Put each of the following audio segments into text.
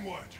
Onward!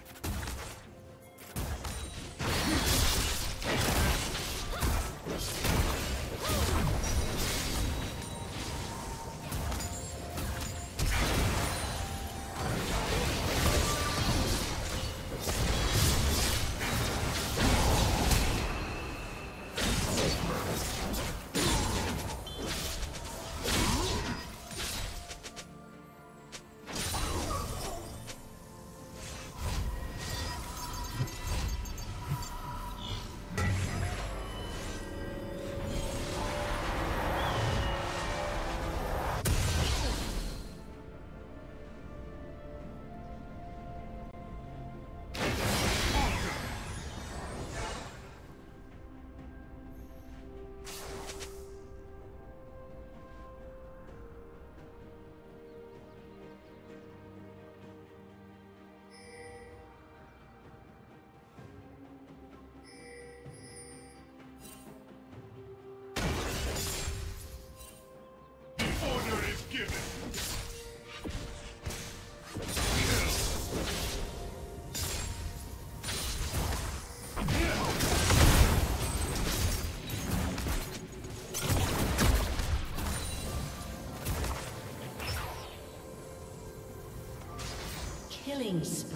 Killing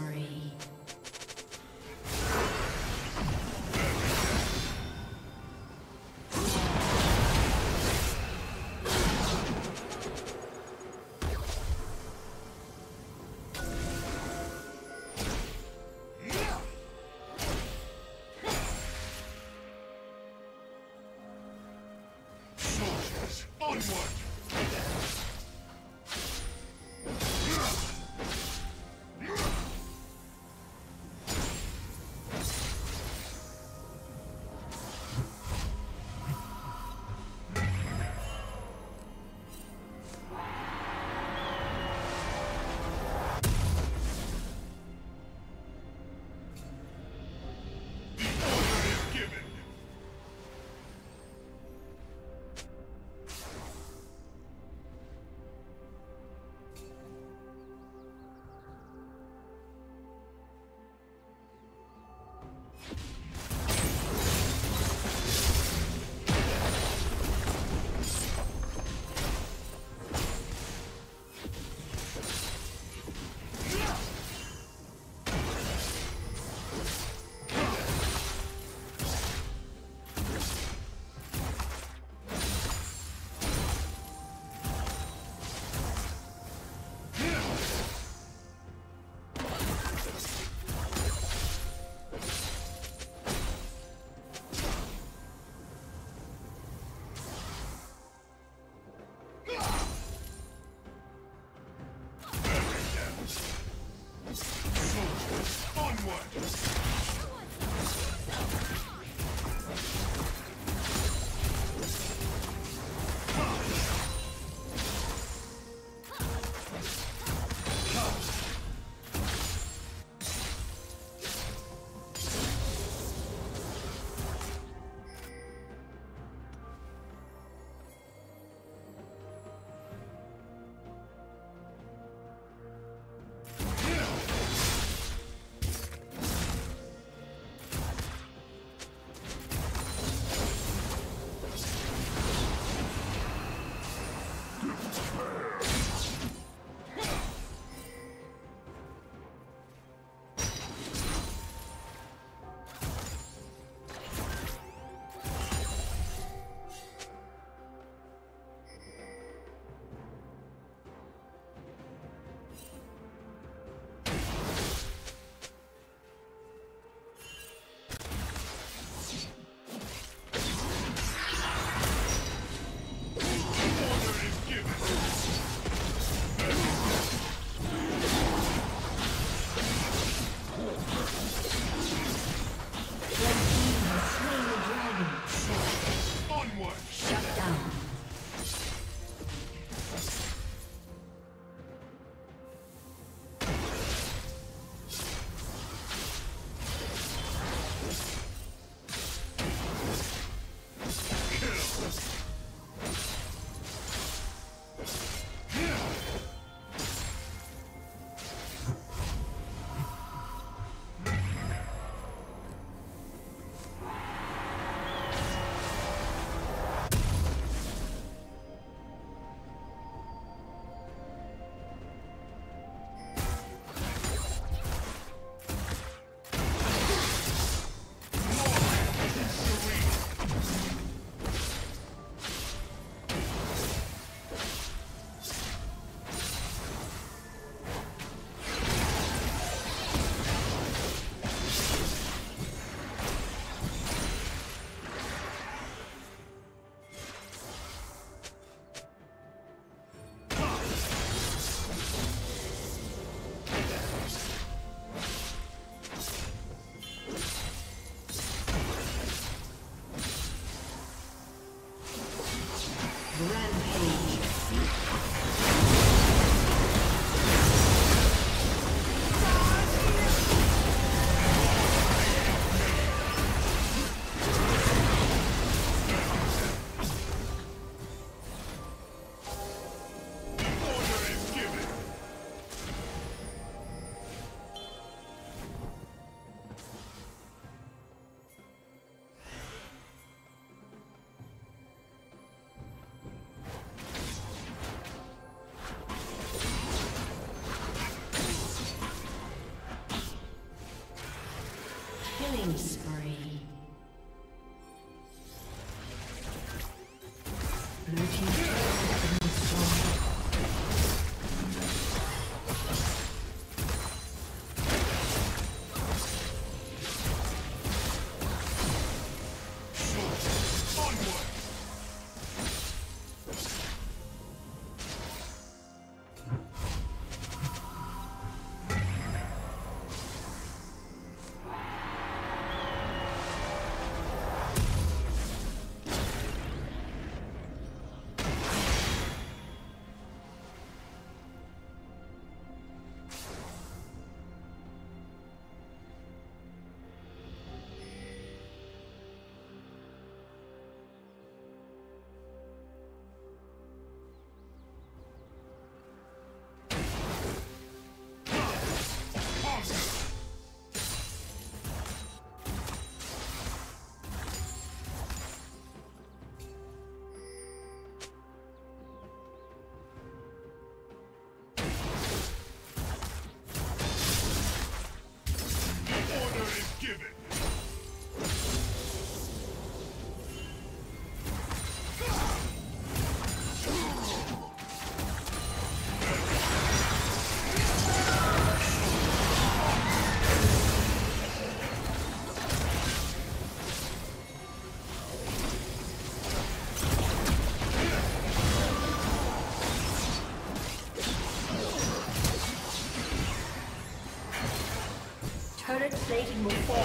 Turret plating will fall.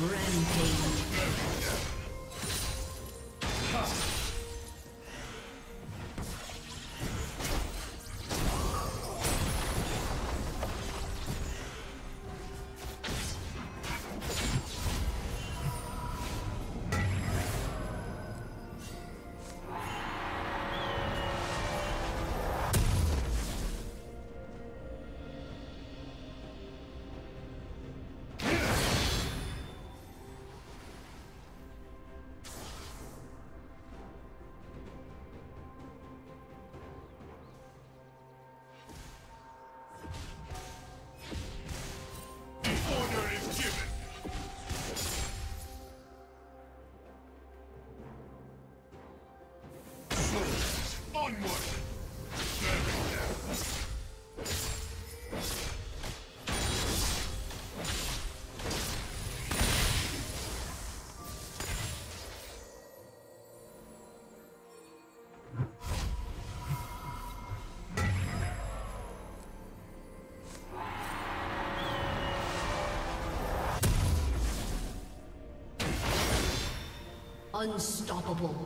Rampage. Unstoppable.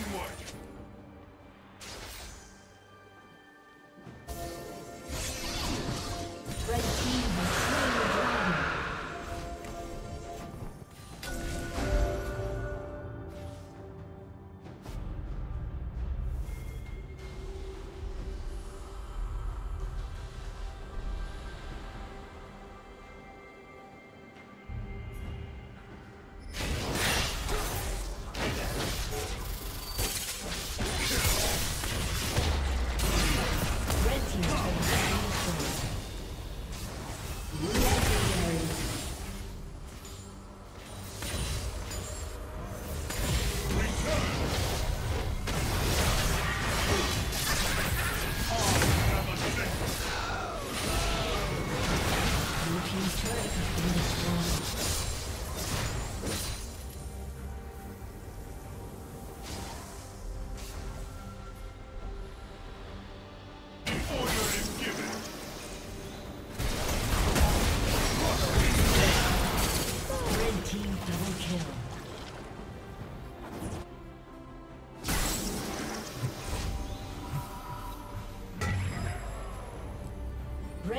Onward!